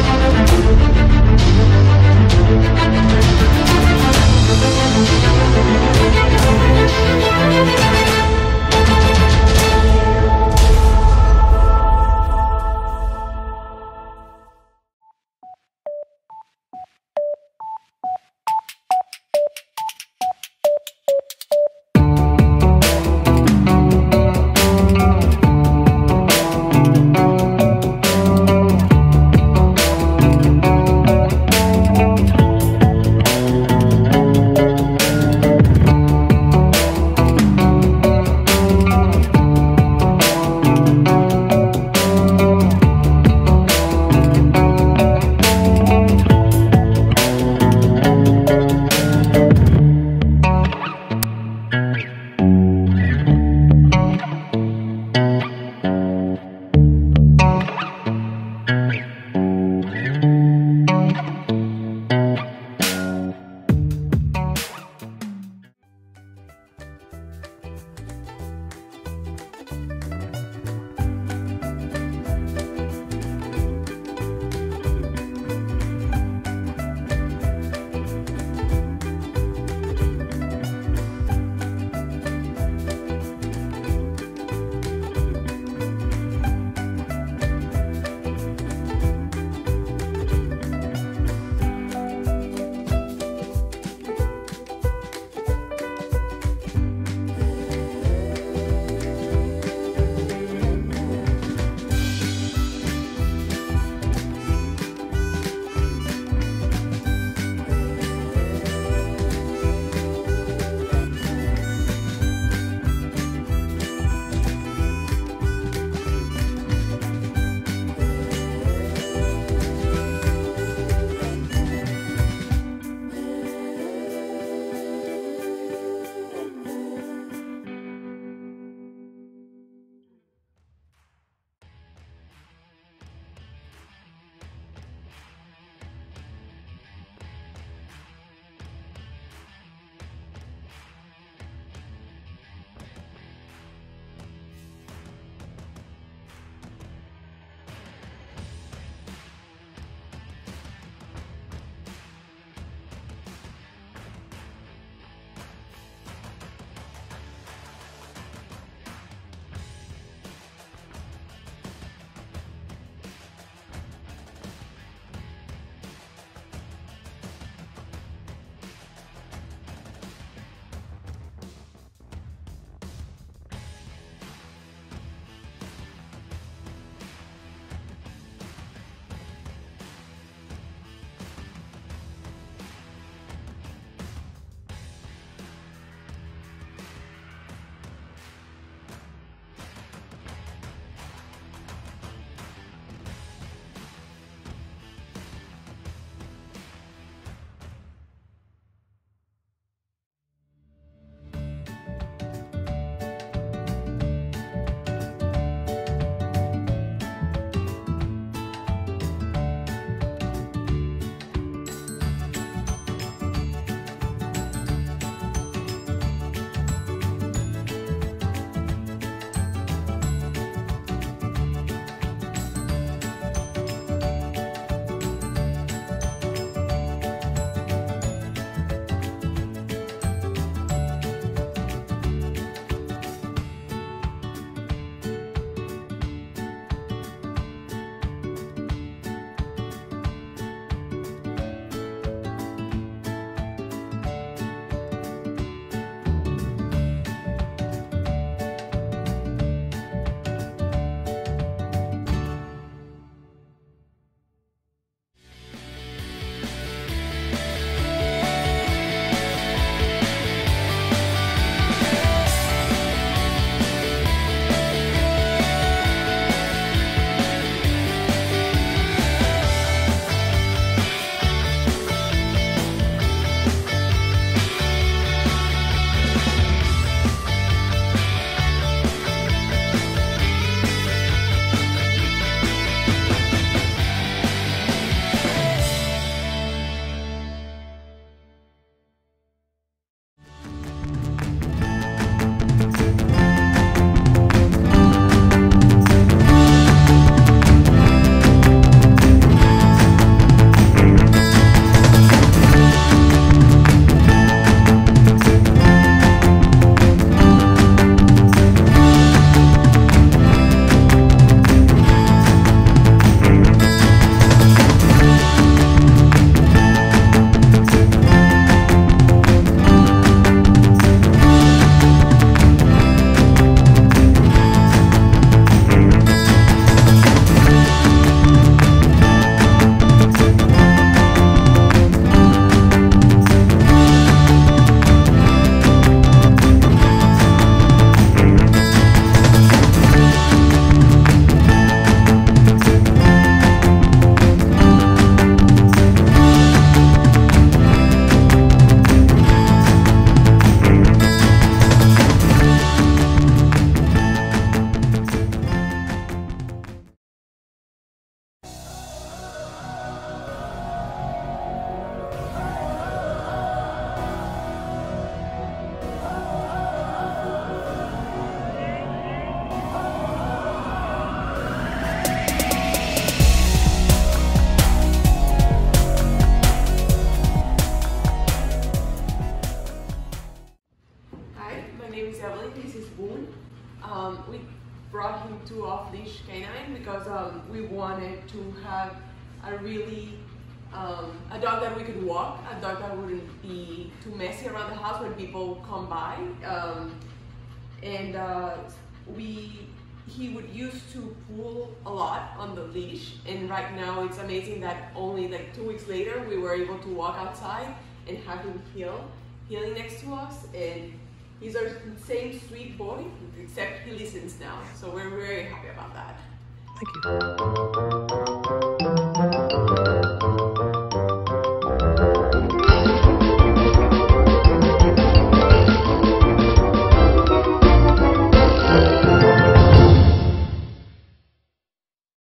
Música brought him to off-leash K9 because um, we wanted to have a really um, a dog that we could walk, a dog that wouldn't be too messy around the house when people come by. Um, and uh, we he would used to pull a lot on the leash and right now it's amazing that only like two weeks later we were able to walk outside and have him heel, heeling next to us and he's our same sweet boy except he listens now. So we're very happy about that. Thank you